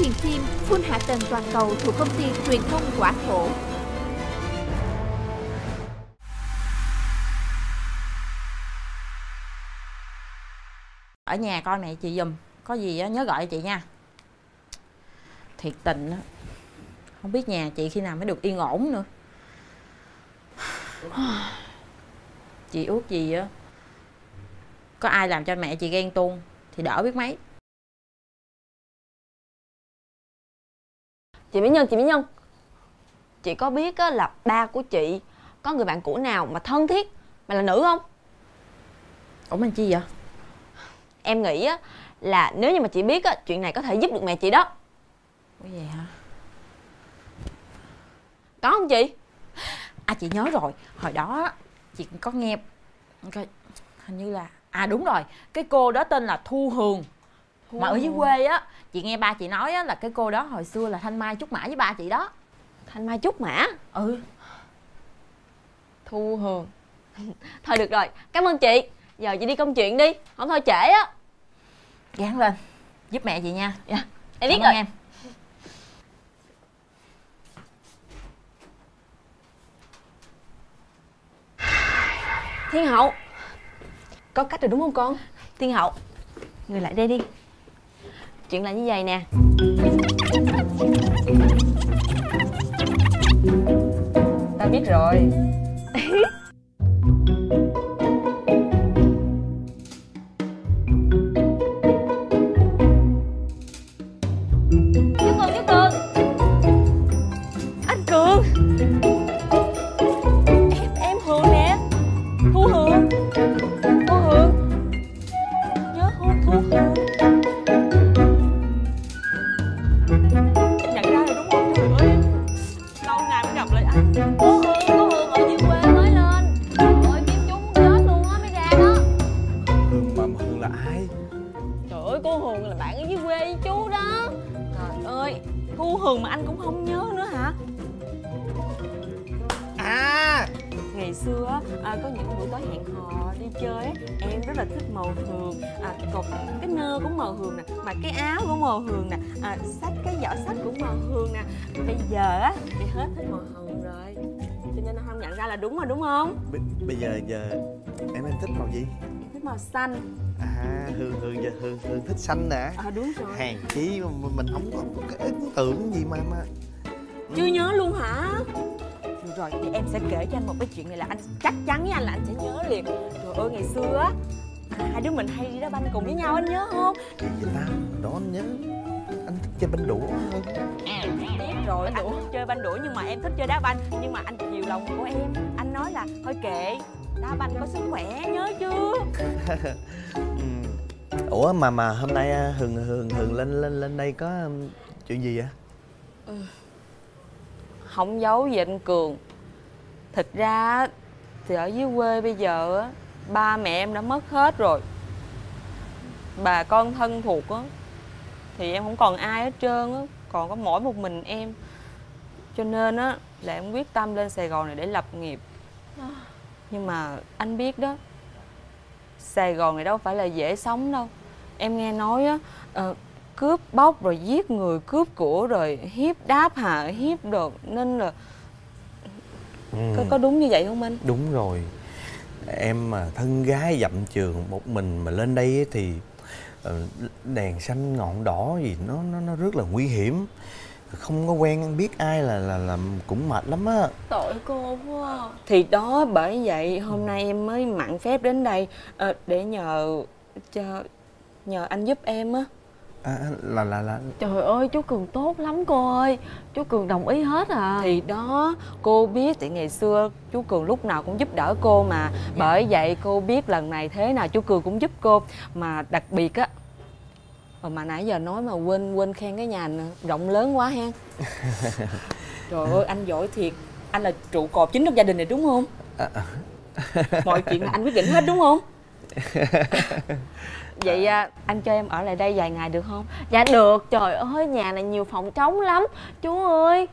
thuyền phim full hạ tầng toàn cầu thuộc công ty truyền thông Quả Thổ. ở nhà coi này chị dùm, có gì nhớ gọi chị nha. Thiệt tình á không biết nhà chị khi nào mới được yên ổn nữa. Chị ước gì á có ai làm cho mẹ chị ghen tuông thì đỡ biết mấy. Chị mỹ nhân chị mỹ nhân. Chị có biết á, là ba của chị có người bạn cũ nào mà thân thiết? Mà là nữ không? Ủa mình chi vậy? Em nghĩ á là nếu như mà chị biết á chuyện này có thể giúp được mẹ chị đó. Ủa vậy hả? Có không chị? À chị nhớ rồi. Hồi đó chị có nghe coi hình như là à đúng rồi. Cái cô đó tên là thu hường mà ở dưới quê á chị nghe ba chị nói á là cái cô đó hồi xưa là thanh mai trúc mã với ba chị đó. Thanh mai trúc mã? Ừ. Thu hường. Thôi được rồi cảm ơn chị. Giờ chị đi công chuyện đi không thôi trễ á. Gán lên. Giúp mẹ chị nha. Dạ. Em biết rồi. em. Thiên hậu. Có cách rồi đúng không con? Thiên hậu người lại đây đi chuyện là như vậy nè. Ta biết rồi. Anh cũng không nhớ nữa hả? À! Ngày xưa à, có những buổi tối hẹn hò đi chơi em rất là thích màu hường. À, cột cái nơ cũng màu hường nè mà cái áo cũng màu hường nè. À, sách cái giỏ sách cũng màu hường nè. Bây giờ á thì hết thích màu hường rồi là đúng rồi đúng không? B- bây giờ giờ em em thích màu gì? thích màu xanh. À Hương Hương giờ Hương Hương thích xanh nè. à đúng rồi. Hèn mà mình không có cái ấn tượng gì mà mà. Chưa nhớ luôn hả? Được rồi thì em sẽ kể cho anh một cái chuyện này là anh chắc chắn với anh là anh sẽ nhớ liền. Trời ơi ngày xưa á à, hai đứa mình hay đi đá banh cùng với nhau anh nhớ không? Gì vậy ta? Đó anh nhớ anh thích chơi banh đũa hơn. biết rồi anh thích chơi banh đuổi nhưng mà em thích chơi đá banh nhưng mà anh chiều lòng của em anh nói là thôi kệ đá banh có sức khỏe nhớ chưa Ừ. Ủa mà mà hôm nay à, Hương Hương Hương lên lên lên đây có um, chuyện gì vậy? không giấu gì anh cường thực ra á, thì ở dưới quê bây giờ á ba mẹ em đã mất hết rồi bà con thân thuộc á thì em không còn ai hết trơn á còn có mỗi một mình em. Cho nên á là em quyết tâm lên sài gòn này để lập nghiệp. Nhưng mà anh biết đó sài gòn này đâu phải là dễ sống đâu. Em nghe nói á ờ, cướp bóc rồi giết người cướp của rồi hiếp đáp hạ hiếp đồ nên là có, có đúng như vậy không anh? Đúng rồi. Em mà thân gái dặm trường một mình mà lên đây thì Ờ, đèn xanh ngọn đỏ gì, nó nó nó rất là nguy hiểm. Không có quen biết ai là là là cũng mệt lắm á. Tội cô quá à. thì đó, bởi vậy hôm nay em mới mặn phép đến đây ờ, để nhờ, cho, nhờ anh giúp em á à, là là là. Trời ơi chú Cường tốt lắm cô ơi. Chú Cường đồng ý hết à. Thì đó cô biết thì ngày xưa chú Cường lúc nào cũng giúp đỡ cô mà. Bởi vậy cô biết lần này thế nào chú Cường cũng giúp cô. Mà đặc biệt á Ờ, mà nãy giờ nói mà quên quên khen cái nhà rộng lớn quá ha. Trời ơi anh giỏi thiệt. Anh là trụ cột chính trong gia đình này đúng không? Mọi chuyện là anh quyết định hết đúng không? Vậy à, anh cho em ở lại đây vài ngày được không? Dạ được, trời ơi nhà này nhiều phòng trống lắm Chú ơi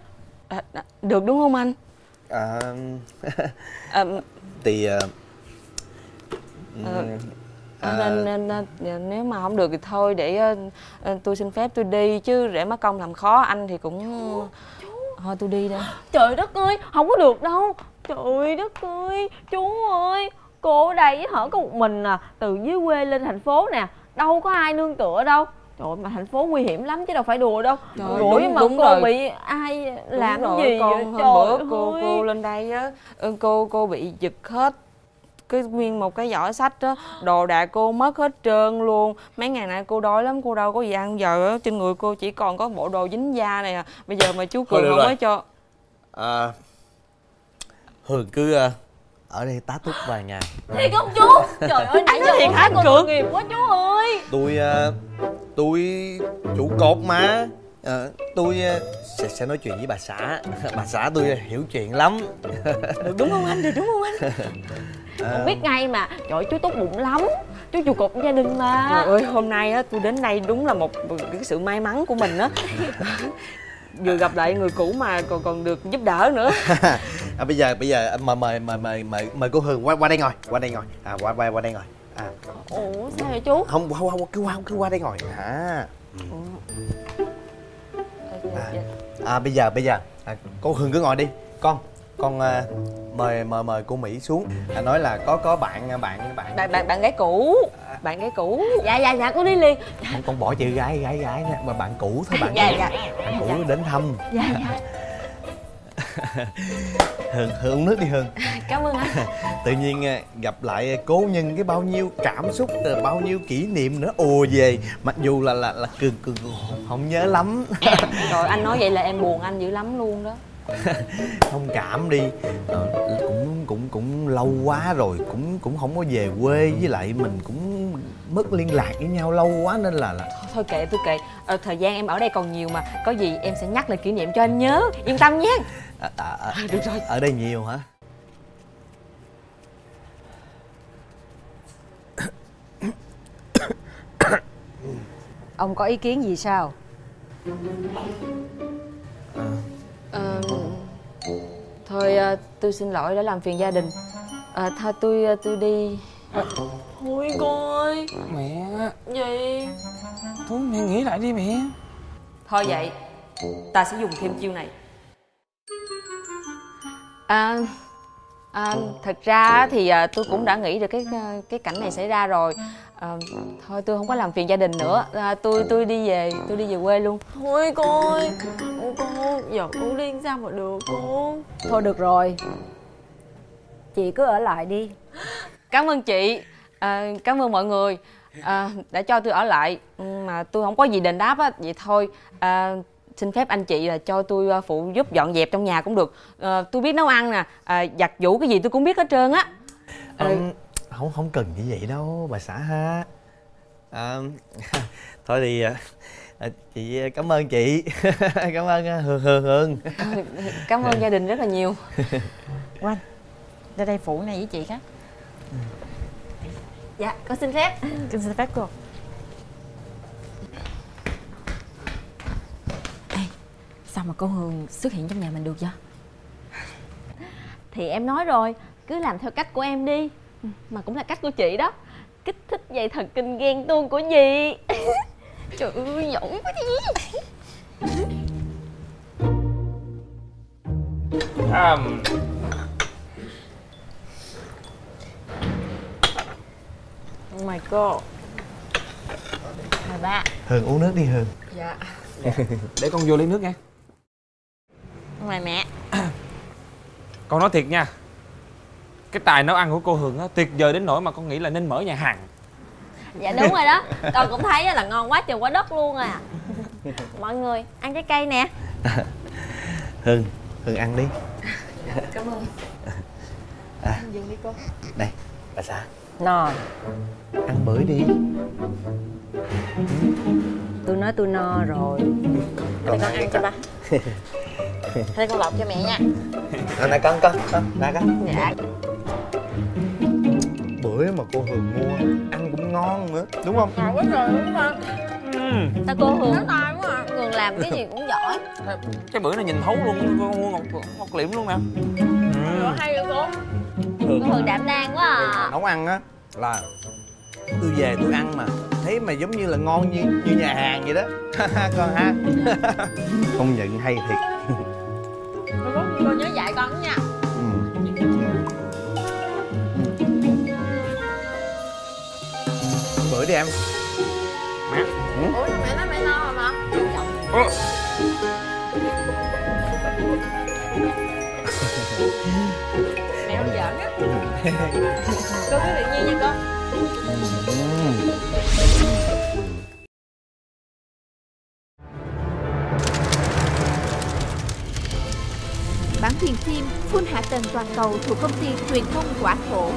à, à, Được đúng không anh? à, À, thì ờ, Ờ. À, À. nên, nên, nên nếu mà không được thì thôi để ờ, tôi xin phép tôi đi chứ để mất công làm khó anh thì cũng thôi tôi đi đây Trời đất ơi, không có được đâu Trời đất ơi, chú ơi Cô ở đây với hở có một mình à Từ dưới quê lên thành phố nè Đâu có ai nương tựa đâu Trời ơi, mà thành phố nguy hiểm lắm chứ đâu phải đùa đâu Trời, đúng- mà đúng cô rồi. bị ai làm Đúng rồi, gì con vậy? hôm Trời bữa cô ơi. cô lên đây á ừ, cô cô bị giật hết cái nguyên một cái giỏ sách đó đồ đạc cô mất hết trơn luôn mấy ngày nay cô đói lắm cô đâu có gì ăn giờ á trên người cô chỉ còn có bộ đồ dính da này à bây giờ mà chú cường không rồi. có cho à, hường cứ ờ, ở đây tá túc vài ngày. Thiệt không chú? Trời ơi, nãy giờ thiệt hả, Cường? tội nghiệp quá chú ơi. Tôi ờ, tôi trụ cột mà. Ờ, tôi ờ, sẽ, sẽ nói chuyện với bà xã. Bà xã tôi hiểu chuyện lắm. Đúng không anh? Được đúng không anh? Con biết ngay mà. Trời ơi, chú tốt bụng lắm. Chú trụ cột gia đình mà. Trời ơi hôm nay á tôi đến đây đúng là một cái sự may mắn của mình á. Vừa gặp lại người cũ mà còn còn được giúp đỡ nữa à, bây giờ bây giờ mời mời mời mời mời mời cô hường qua qua đây ngồi qua đây ngồi. À qua qua qua đây ngồi. À. Ủa sao vậy chú? không không không cứ qua cứ qua đây ngồi. Hả à. Bây giờ bây giờ. À, cô hường cứ ngồi đi. Con con à, mời mời mời cô mỹ xuống. À, nói là có có bạn bạn bạn. Bạn bạn bạn gái cũ. Bạn gái cũ. Dạ dạ dạ con đi liền. Con, con bỏ chữ gái gái gái nha mà bạn cũ thôi bạn Dạ cũ. dạ. Bạn cũ đến thăm. Dạ dạ hường hường uống nước đi hường Cảm ơn anh. Tự nhiên à, gặp lại cố nhân cái bao nhiêu cảm xúc rồi bao nhiêu kỷ niệm nữa. Ùa về. Mặc dù là là là cường cường không nhớ lắm. Rồi anh nói vậy là em buồn anh dữ lắm luôn đó. Thông cảm đi. Ờ, cũng cũng cũng lâu quá rồi cũng cũng không có về quê. Với lại mình cũng mất liên lạc với nhau lâu quá nên là là thôi, thôi kệ tôi kệ. Ờ, thời gian em ở đây còn nhiều mà. Có gì em sẽ nhắc lại kỷ niệm cho anh nhớ. Yên tâm nhé. À, à, à, được rồi. ở đây nhiều hả? Ông có ý kiến gì sao? Ờ, thôi ờ, tôi xin lỗi đã làm phiền gia đình. Ờ, thôi tôi ờ, tôi đi Thôi. Con ơi Mẹ. Gì? Thôi mẹ nghĩ lại đi mẹ. Thôi vậy ta sẽ dùng thêm chiêu này. À, à, thật ra thì à, tôi cũng đã nghĩ được cái à, cái cảnh này xảy ra rồi. À, thôi tôi không có làm phiền gia đình nữa. À, tôi tôi đi về tôi đi về quê luôn. Thôi con ơi Ủa con Giờ con đi sao mà được con Thôi được rồi. Chị cứ ở lại đi cảm ơn chị. À, cảm ơn mọi người. À, đã cho tôi ở lại. Ừ, mà tôi không có gì đền đáp á vậy thôi. À, xin phép anh chị là cho tôi à, phụ giúp dọn dẹp trong nhà cũng được. À, tôi biết nấu ăn nè. À, giặt giũ cái gì tôi cũng biết hết trơn á. Ờ, không không cần như vậy đâu bà xã ha. À, thôi thì à, à, chị cảm ơn chị. Cảm ơn à, hương hương hương cảm ơn gia đình rất là nhiều. Quanh Ra đây phụ này với chị cái Dạ con xin phép. Con xin phép cô Ê, Sao mà cô Hương xuất hiện trong nhà mình được vậy? Thì em nói rồi Cứ làm theo cách của em đi. Ừ, Mà cũng là cách của chị đó. Kích thích dây thần kinh ghen tuông của dì. Trời ơi giỏi quá đi. À, Oh my god. Mời ba hương uống nước đi hương Để con vô lấy nước nha. Mời mẹ. Con nói thiệt nha. Cái tài nấu ăn của cô Hường á Tuyệt vời đến nỗi mà con nghĩ là nên mở nhà hàng. Dạ đúng rồi đó. Con cũng thấy là ngon quá trời quá đất luôn à. Mọi người ăn trái cây nè. Hương hương ăn đi. Cảm ơn. À, đây bà xã No ăn bữa đi. Tôi nói tôi no rồi. Để con ăn cho ba. Đây con lọc cho mẹ nha. À, nè con con con nè con. Dạ. Bữa mà cô hường mua ăn cũng ngon nữa đúng không? Ngon quá trời đúng không Ta cô Hường Nó tài quá à. Hường làm cái gì cũng giỏi. Cái bữa này nhìn thấu luôn Con mua ngọt, ngọt liệm luôn nè. Rồi hay rồi cô hường Cô Hường đảm đang quá à. Nấu ăn á là tôi về tôi ăn mà. Thấy mà giống như là ngon như như nhà hàng vậy đó. Con ha. Công nhận hay thiệt. Cô nhớ dạy con nha. Bữa đi em. Ủa mẹ nói mẹ no mà mẹ không giỡn á. Cô cứ tự nhiên nha con? Bản quyền phim Full hạ tầng toàn cầu thuộc công ty truyền thông Quả Thổ